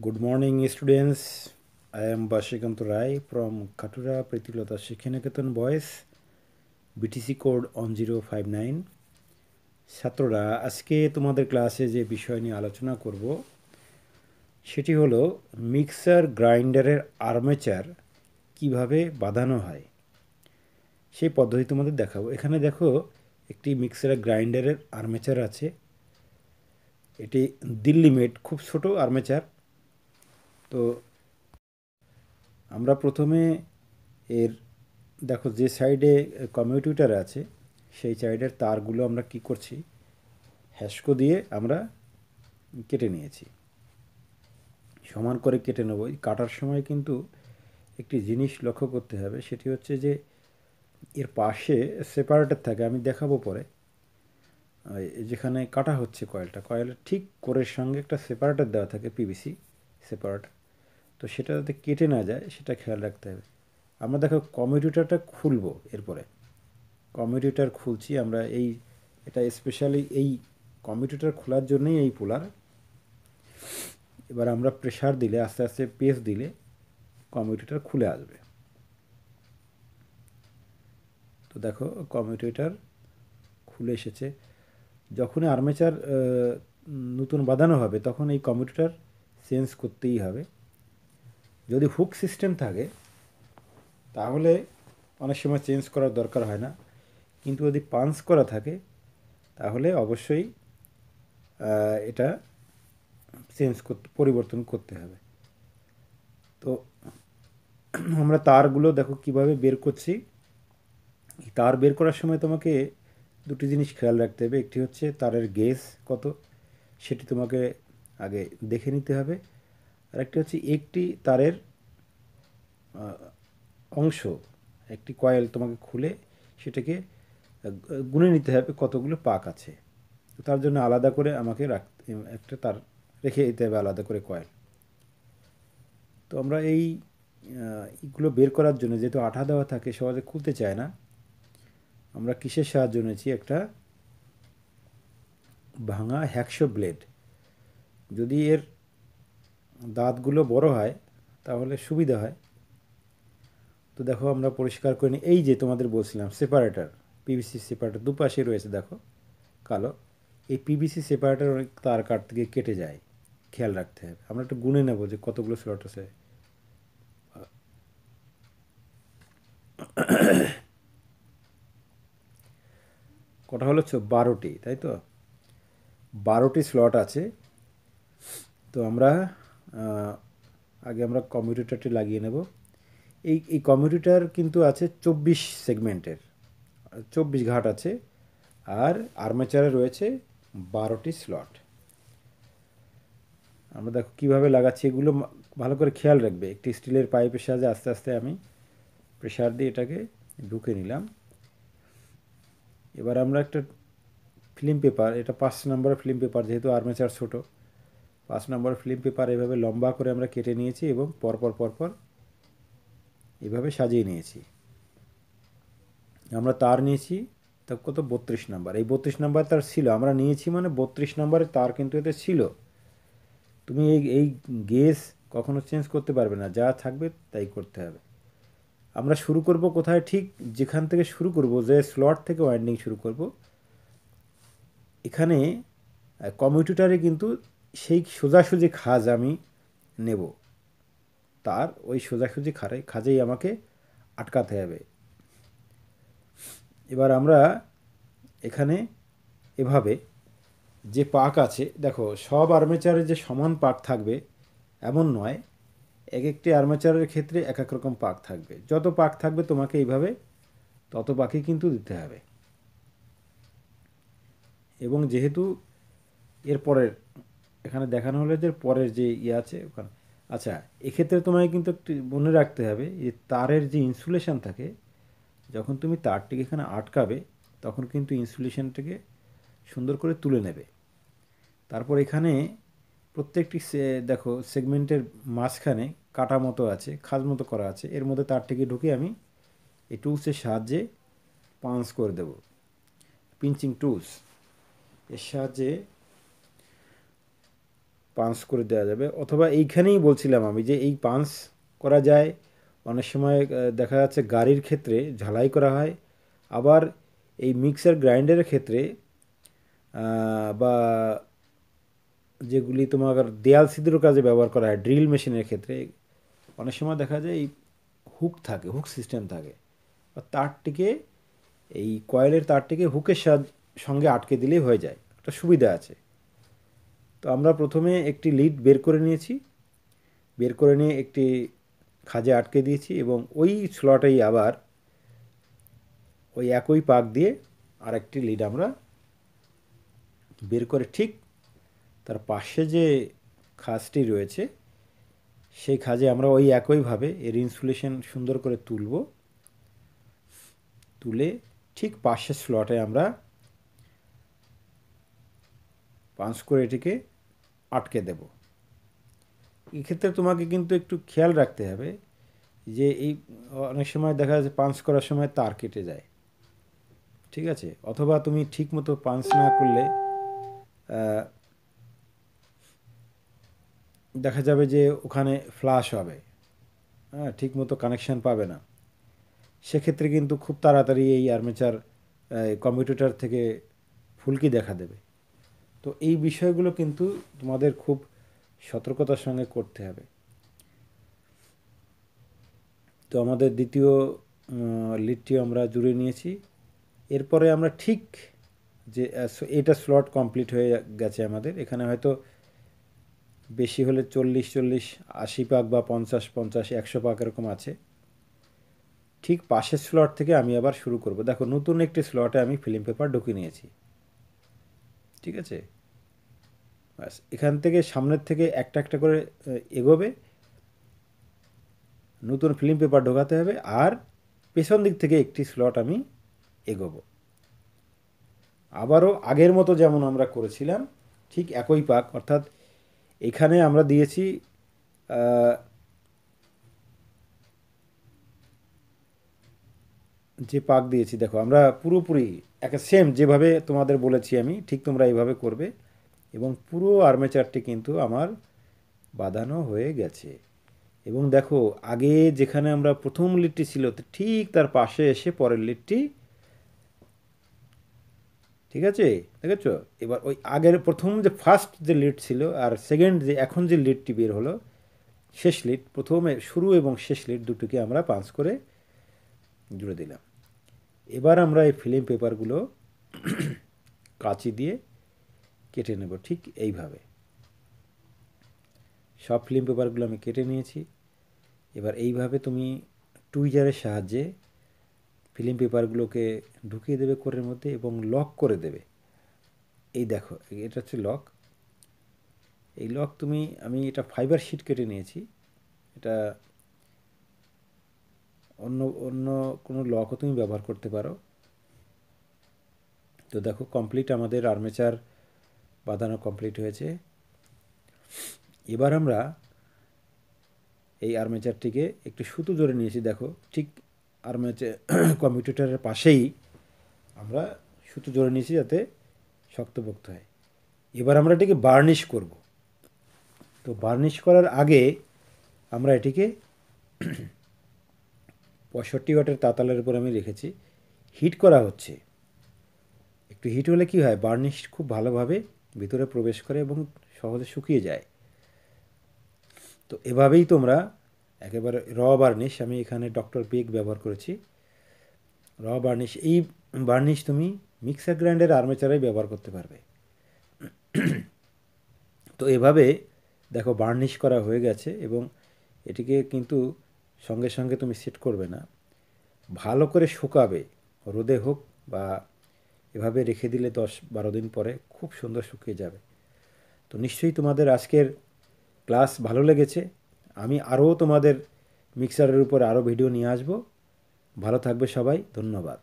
Good morning, students. I am Bashikant Rai from Katura Pritilata Boys, BTC code on 059. ছাত্ররা আজকে তোমাদের ক্লাসে যে বিষয় নিয়ে আলোচনা করব সেটি হলো মিক্সার গ্রাইন্ডারের আর্মেচার কীভাবে বাঁধানো হয় সেই পদ্ধতি তোমাদের দেখাবো এখানে দেখো একটি মিক্সার গ্রাইন্ডারের আর্মেচার আছে এটি দিল্লি মেড খুব ছোট আর্মেচার তো আমরা প্রথমে এর, দেখো যে সাইডে কমিউটিউটার আছে, সেই সাইডের তারগুলো আমরা কি করছি? হ্যাসকো দিয়ে আমরা কেটে নিয়েছি। সমান করে কেটে নেব। কাটার সময় কিন্তু একটি জিনিস লক্ষ্য করতে হবে, সেটি হচ্ছে যে এর পাশে সেপারেটার থাকে, আমি দেখাবো পরে। যেখানে কাটা হচ্ছে কয়েলটা কয়েলের ঠিক কোরের সঙ্গে একটা সেপারেটার দেওয়া থাকে পিভিসি সেপারেটার তো সেটা যাতে কেটে না যায়, সেটা খেয়াল রাখতে হবে। আমরা দেখো কমিউটিউটারটা খুলবো এরপরে। কমিউটিউটার খুলছি, আমরা এই, এটা স্পেশালি এই কমিউটিউটার খোলার জন্যই এই পোলার এবার আমরা প্রেশার দিলে, আস্তে আস্তে পেস দিলে কমিউটিউটার খুলে আসবে। তো দেখো কমিউটিউটার খুলে এসেছে। যখনই আর্মেচার নতুন বাঁধানো হবে, তখন এই কমিউটিউটার চেঞ্জ করতেই হবে। যদি হুক সিস্টেম থাকে, তাহলে অনেক সময় চেঞ্জ করার দরকার হয় না। কিন্তু যদি পাঞ্চ করা থাকে, তাহলে অবশ্যই এটা চেঞ্জ করতে, পরিবর্তন করতে হবে। তো আমরা তারগুলো দেখো কীভাবে বের করছি। তার বের করার সময় তোমাকে দুটি জিনিস খেয়াল রাখতে হবে। একটি হচ্ছে তারের গেজ কত, সেটি তোমাকে আগে দেখে নিতে হবে। আর একটি হচ্ছে একটি তারের অংশ, একটি কয়েল তোমাকে খুলে সেটাকে গুনে নিতে হবে কতগুলো পাক আছে। তার জন্য আলাদা করে আমাকে রাখতে, একটা তার রেখে দিতে হবে আলাদা করে কয়েল। তো আমরা এই এগুলো বের করার জন্য যেহেতু আঠা দেওয়া থাকে, সহজে খুলতে চায় না, আমরা কিসের সাহায্য নিয়েছি একটা ভাঙা হ্যাকশো ব্লেড। যদি এর দাঁতগুলো বড় হয়, তাহলে সুবিধা হয়। তো দেখো, আমরা পরিষ্কার করে নিই। এই যে তোমাদের বলছিলাম সেপারেটার পিভিসি সেপারেটার দুপাশে রয়েছে, দেখো, কালো। এই পিভিসি সেপারেটার অনেক তার কাট থেকে কেটে যায়। খেয়াল রাখতে হবে। আমরা একটু গুনে নেব যে কতগুলো স্লট আছে। কটা হলো? বারোটি, তাই তো? বারোটি স্লট আছে। তো আমরা আগে আমরা কম্পিউটারটি লাগিয়ে নেব। এই এই কম্পিউটার কিন্তু আছে চব্বিশ সেগমেন্টের, চব্বিশ ঘাট আছে আর আর্মেচারে রয়েছে বারোটি স্লট। আমরা দেখো কীভাবে লাগাচ্ছি, এগুলো ভালো করে খেয়াল রাখবে। একটি স্টিলের পাইপের সাহায্যে আস্তে আস্তে আমি প্রেশার দিয়ে এটাকে ঢুকে নিলাম। এবার আমরা একটা ফিল্ম পেপার, এটা পাঁচ নম্বরের ফিল্ম পেপার, যেহেতু আর্মেচার ছোট পাঁচ নম্বর ফিল্ম পেপার এভাবে লম্বা করে আমরা কেটে নিয়েছি এবং পরপর পরপর এভাবে সাজিয়ে নিয়েছি। আমরা তার নিয়েছি, তা কত? বত্রিশ নাম্বার। এই বত্রিশ নাম্বার তার ছিল। আমরা নিয়েছি মানে বত্রিশ নাম্বারের তার কিন্তু এতে ছিল। তুমি এই এই গেস কখনো চেঞ্জ করতে পারবে না। যা থাকবে তাই করতে হবে। আমরা শুরু করব কোথায়? ঠিক যেখান থেকে শুরু করব, যে স্লট থেকে ওয়াইন্ডিং শুরু করব। এখানে কমিউটিটারে কিন্তু সেই সোজাসুজি খাজ আমি নেব। তার ওই সোজাসুজি খারে, খাজেই আমাকে আটকাতে হবে। এবার আমরা এখানে এভাবে যে পাক আছে, দেখো, সব আর্মেচারের যে সমান পাক থাকবে, এমন নয়। এক একটি আর্মেচারের ক্ষেত্রে এক এক রকম পাক থাকবে। যত পাক থাকবে তোমাকে এইভাবে তত পাকই কিন্তু দিতে হবে। এবং যেহেতু এর পরের এখানে দেখানো হলো যে পরের যে ইয়ে আছে, ওখানে। আচ্ছা এক্ষেত্রে তোমাকে কিন্তু একটু মনে রাখতে হবে যে তারের যে ইনসুলেশন থাকে, যখন তুমি তারটিকে এখানে আটকাবে, তখন কিন্তু ইনসুলেশনটাকে সুন্দর করে তুলে নেবে। তারপর এখানে প্রত্যেকটি সে, দেখো সেগমেন্টের মাঝখানে কাটা মতো আছে, খাজ মতো করা আছে, এর মধ্যে তারটিকে ঢুকে আমি এই টুলসের সাহায্যে পাঞ্চ করে দেব। পিঞ্চিং টুলস এর সাহায্যে পাঞ্চ করে দেওয়া যাবে। অথবা এইখানেই বলছিলাম আমি যে এই পাঞ্চ করা যায়, অনেক সময় দেখা যাচ্ছে গাড়ির ক্ষেত্রে ঝালাই করা হয়, আবার এই মিক্সার গ্রাইন্ডারের ক্ষেত্রে বা যেগুলি তোমার দেয়াল সিদ্ধর কাজে ব্যবহার করা হয়, ড্রিল মেশিনের ক্ষেত্রে, অনেক সময় দেখা যায় এই হুক থাকে, হুক সিস্টেম থাকে। তারটিকে, এই কয়েলের তারটিকে হুকের সঙ্গে আটকে দিলেই হয়ে যায়। একটা সুবিধা আছে। তো আমরা প্রথমে একটি লিড বের করে নিয়েছি। বের করে নিয়ে একটি খাজে আটকে দিয়েছি এবং ওই স্লটেই আবার ওই একই পাক দিয়ে আরেকটি লিড আমরা বের করে ঠিক তার পাশে যে খাজটি রয়েছে, সেই খাজে আমরা ওই একইভাবে এর ইনসুলেশন সুন্দর করে তুলব। তুলে ঠিক পাশের স্লটে আমরা পাঁচ করে এটিকে আটকে দেব। এক্ষেত্রে তোমাকে কিন্তু একটু খেয়াল রাখতে হবে যে এই অনেক সময় দেখা যাচ্ছে পাঞ্চ করার সময় তার কেটে যায়। ঠিক আছে? অথবা তুমি ঠিক মতো পাঞ্চ না করলে দেখা যাবে যে ওখানে ফ্লাশ হবে। হ্যাঁ ঠিক মতো কানেকশান পাবে না। সেক্ষেত্রে কিন্তু খুব তাড়াতাড়ি এই আর্মেচার কম্পিউটার থেকে ফুলকি দেখা দেবে। তো এই বিষয়গুলো কিন্তু তোমাদের খুব সতর্কতার সঙ্গে করতে হবে। তো আমাদের দ্বিতীয় লিডটি আমরা জুড়ে নিয়েছি। এরপরে আমরা ঠিক যে এটা স্লট কমপ্লিট হয়ে গেছে আমাদের। এখানে হয়তো বেশি হলে চল্লিশ চল্লিশ, আশি পাক বা পঞ্চাশ পঞ্চাশ, একশো পাক এরকম আছে। ঠিক পাশের স্লট থেকে আমি আবার শুরু করব। দেখো, নতুন একটি স্লটে আমি ফিল্ম পেপার ঢুকিয়ে নিয়েছি। ঠিক আছে? ব্যাস, এখান থেকে সামনের থেকে একটা একটা করে এগোবে। নতুন ফিল্ম পেপার ঢোকাতে হবে আর পেছন দিক থেকে একটি স্লট আমি এগোবো। আবারও আগের মতো যেমন আমরা করেছিলাম, ঠিক একই পাক। অর্থাৎ এখানে আমরা দিয়েছি যে পাক দিয়েছি, দেখো, আমরা পুরোপুরি একটা সেম যেভাবে তোমাদের বলেছি আমি, ঠিক তোমরা এইভাবে করবে এবং পুরো আর্মেচারটি কিন্তু আমার বাঁধানো হয়ে গেছে। এবং দেখো, আগে যেখানে আমরা প্রথম লিডটি ছিল ঠিক তার পাশে এসে পরের লিডটি ঠিক আছে? দেখেছ? এবার ওই আগের প্রথম যে ফার্স্ট যে লিড ছিল আর সেকেন্ড যে এখন যে লিডটি বের হলো, শেষ লিড প্রথমে শুরু এবং শেষ লিড দুটোকে আমরা পাঁচ করে জুড়ে দিলাম। এবার আমরা এই ফিল্ম পেপারগুলো কাঁচি দিয়ে কেটে নেব ঠিক এইভাবে। সব ফিল্ম পেপারগুলো আমি কেটে নিয়েছি। এবার এইভাবে তুমি টুইজারের সাহায্যে ফিল্ম পেপারগুলোকে ঢুকিয়ে দেবে কোরের মধ্যে এবং লক করে দেবে। এই দেখো, এটা হচ্ছে লক এই লক তুমি, আমি এটা ফাইবার শিট কেটে নিয়েছি। এটা অন্য অন্য কোনো লকও তুমি ব্যবহার করতে পারো। তো দেখো কমপ্লিট আমাদের আর্মেচার বাঁধানো কমপ্লিট হয়েছে। এবার আমরা এই আর্মেচারটিকে একটু সুতো জোরে নিয়েছি, দেখো। ঠিক আর্মেচার কম্পিউটারের পাশেই আমরা সুতো জোরে নিয়েছি যাতে শক্তপোক্ত হয়। এবার আমরা এটিকে বার্নিশ করব। তো বার্নিশ করার আগে আমরা এটিকে পঁয়ষট্টি ওয়াটের তাতালের উপর আমি রেখেছি। হিট করা হচ্ছে। একটু হিট হলে কি হয়? বার্নিশ খুব ভালোভাবে ভিতরে প্রবেশ করে এবং সহজে শুকিয়ে যায়। তো এভাবেই তোমরা একেবারে র বার্নিশ, আমি এখানে ডক্টর পিক ব্যবহার করেছি। র বার্নিশ, এই বার্নিশ তুমি মিক্সার গ্রাইন্ডার আর্মেচারাই ব্যবহার করতে পারবে। তো এভাবে দেখো বার্নিশ করা হয়ে গেছে এবং এটিকে কিন্তু সঙ্গে সঙ্গে তুমি সেট করবে না। ভালো করে শুকাবে, রোদে হোক বা এভাবে রেখে দিলে দশ বারো দিন পরে খুব সুন্দর শুকিয়ে যাবে। তো নিশ্চয়ই তোমাদের আজকের ক্লাস ভালো লেগেছে। আমি আরও তোমাদের মিক্সারের উপর আরও ভিডিও নিয়ে আসব। ভালো থাকবে সবাই, ধন্যবাদ।